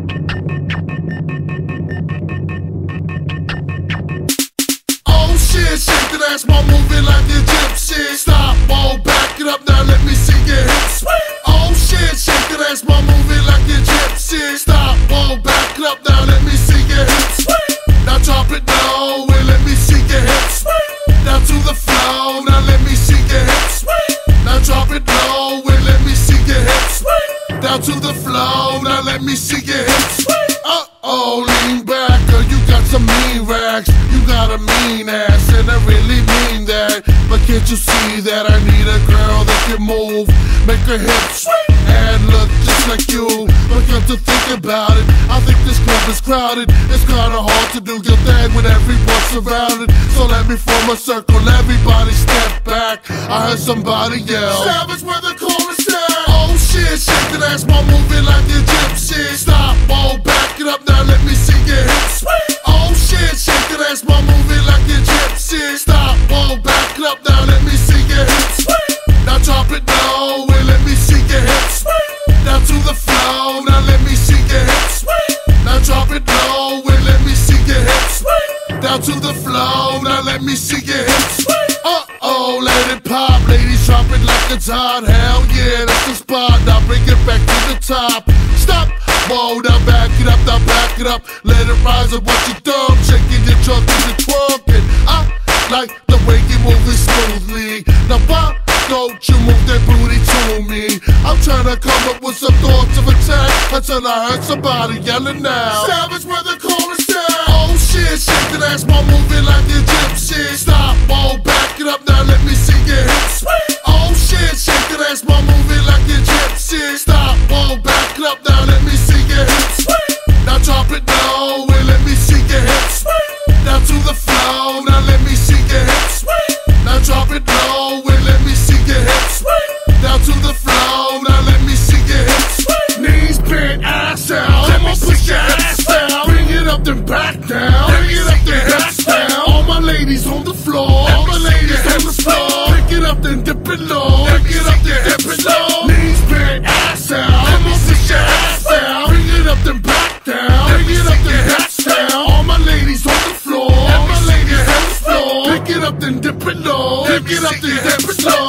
Oh shit, shake that ass while moving like a gypsy. Stop, whoa, back it up now, let me see your hips. Oh shit, shake that ass while moving like a gypsy. Stop, whoa, back it up now, let me see your hips. Now drop it low and let me see your hips. Now to the flow, now let me see your hips. Now drop it low and let me see your hips. Down to the flow, now let me see. Uh oh, lean back, girl, you got some mean racks. You got a mean ass, and I really mean that. But can't you see that I need a girl that can move, make her hips and look just like you? But come to think about it, I think this club is crowded. It's kinda hard to do your thing when everyone's surrounded. So let me form a circle, everybody step back. I heard somebody yell. Savage where the chorus. Oh shit, shake that ass while moving like a gypsy. To the flow, now let me see your hips. Uh oh, let it pop, ladies drop it like it's hot. Hell yeah, that's the spot. Now bring it back to the top. Stop, whoa, now back it up, now back it up. Let it rise up what you dumb, shaking your trunk to the twerking. I like the way you move it smoothly. Now why don't you move that booty to me? I'm trying to come up with some thoughts of attack until I heard somebody yelling now. Savage where shit. Shake that ass while moving like the gypsy. Stop, all back it up now. Let me see your hips. Oh shit, shake that ass while moving like the gypsy. Stop, all back it up now. Let me see your hips. Now drop it low and let me see your hips. Now to the flow, now let me see your hips. Now drop it low and let me see your hips. Now to the flow, now let me see your hips. Knees bent, ass out. Let me push your ass out. Bring it up then back. original. Pick it up these episodes.